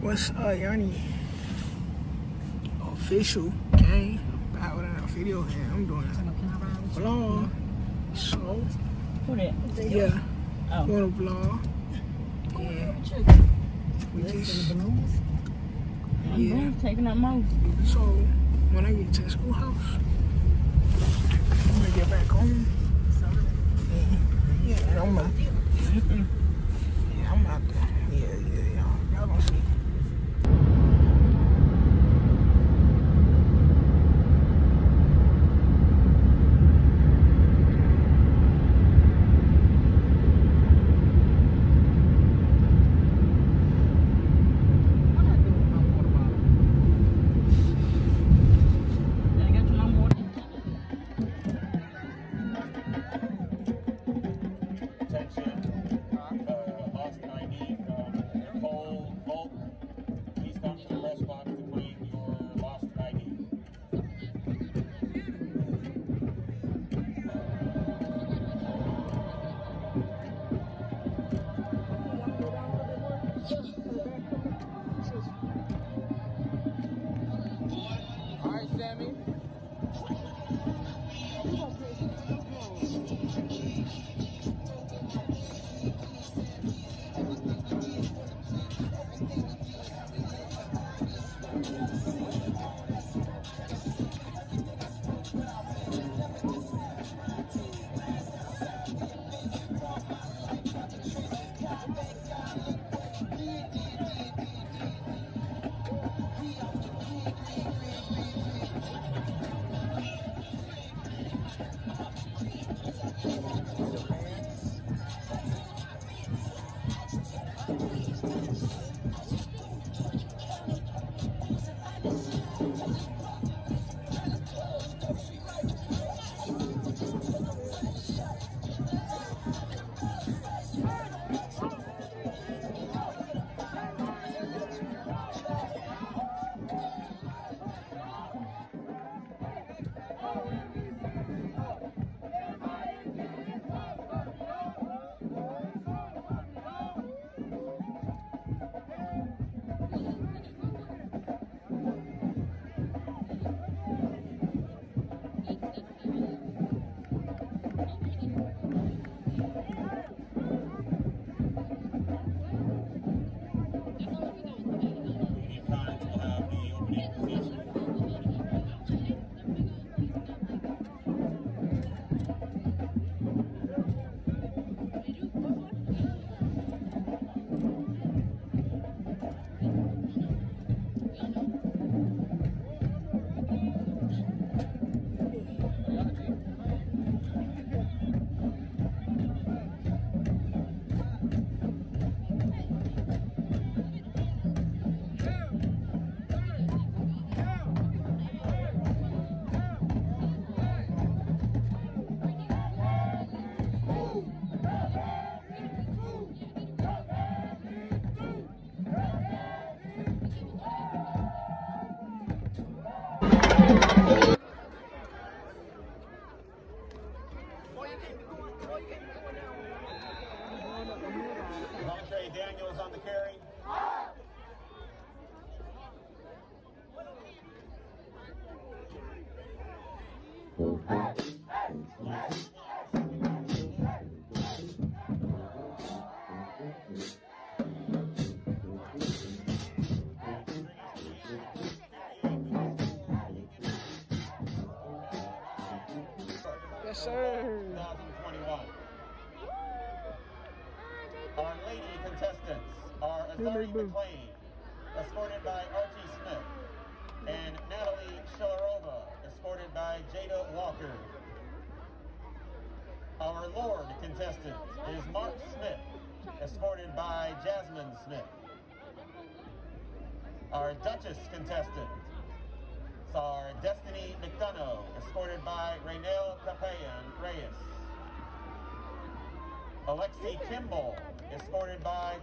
What's up, Yanni? Official gang. power down video here. I'm doing it. vlog. So, Who that? yeah. Oh. Doing a vlog. Yeah. We just. Yeah. Taking up most. So, when I get to the schoolhouse get back home. Yeah, I don't. hey, hey, hey.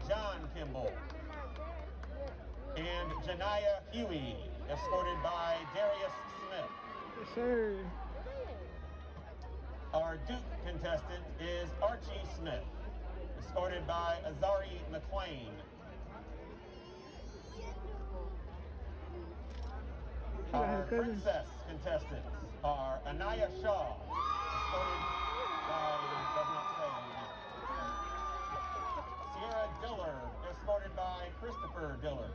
John Kimball. And Janaya Huey, escorted by Darius Smith. Yes, sir. Our Duke contestant is Archie Smith, escorted by Azari McLean. Our princess contestants are Anaya Shaw, escorted by, does not say Sierra Diller, escorted by Christopher Diller.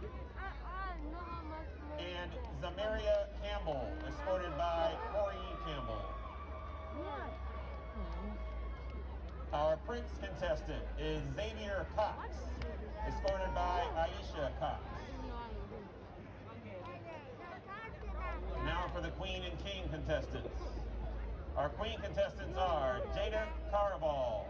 And Zamaria Campbell, escorted by Corey Campbell. Our Prince contestant is Xavier Cox, escorted by Aisha Cox. Now for the Queen and King contestants. Our Queen contestants are Jada Caraval,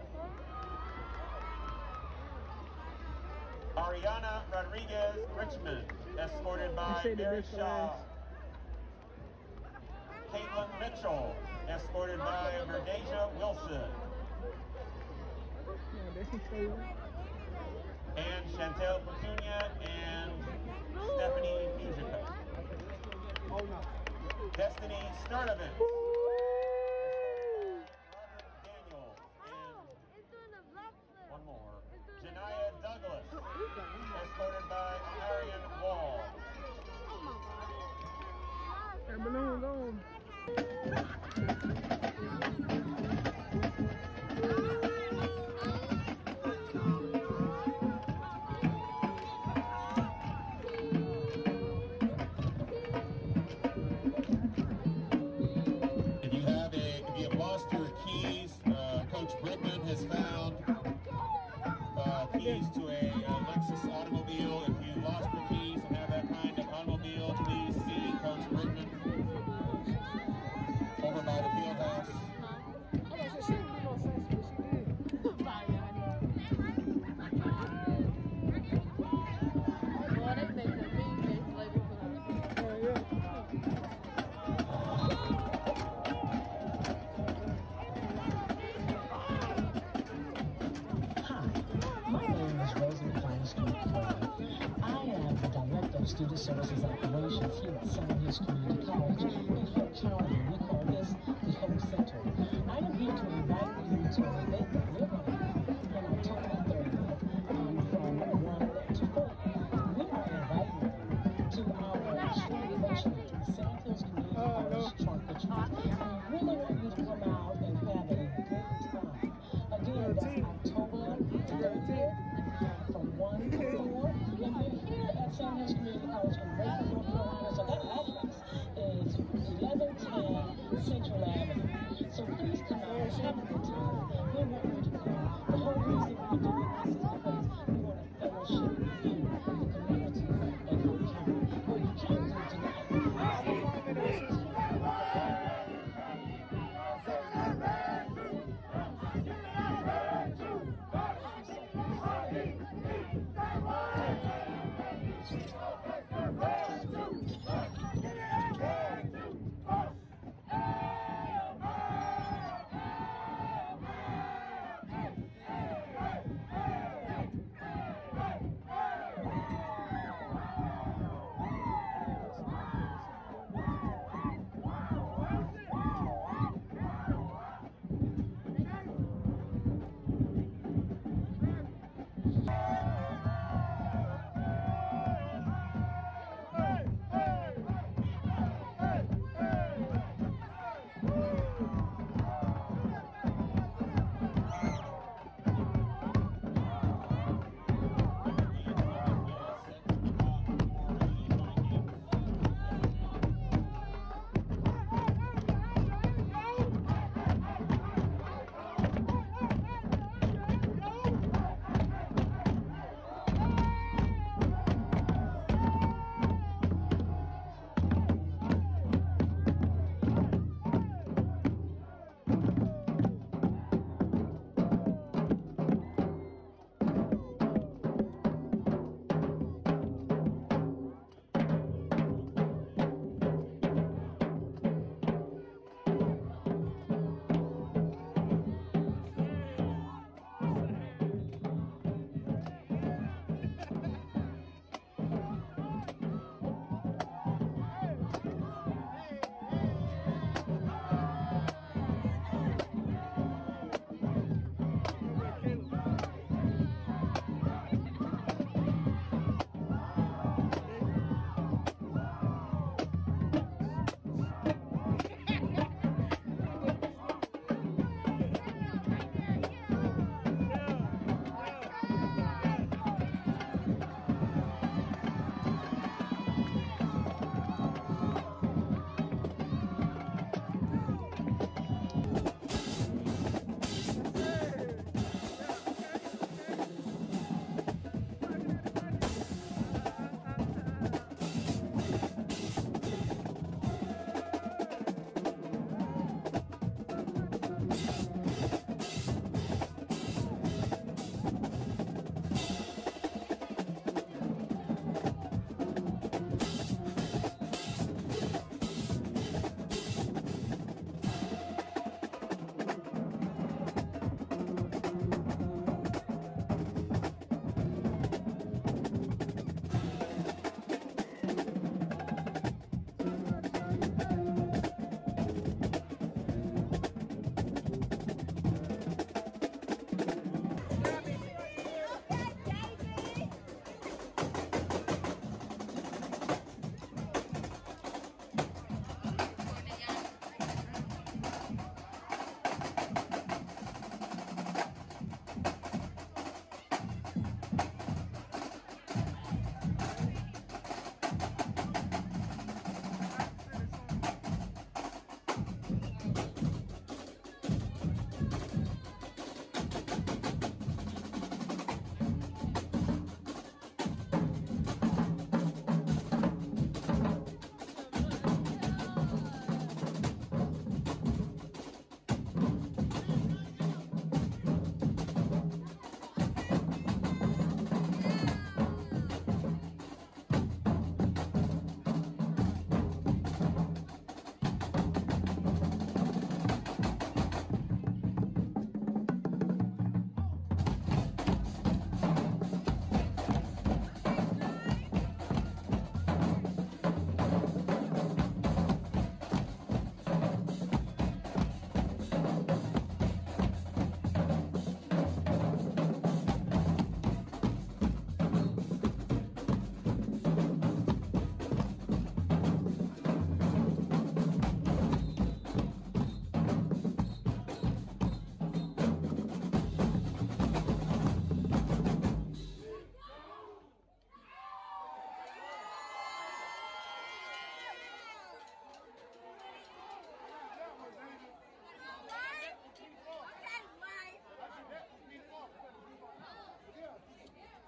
Ariana Rodriguez Richmond, escorted by Eric Shaw. Caitlin Mitchell, escorted by Verdeja Wilson. And Chantel Petunia and Stephanie Musica. Destiny Sturdivant. has found uh, keys to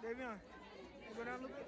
Tá vendo? Agora.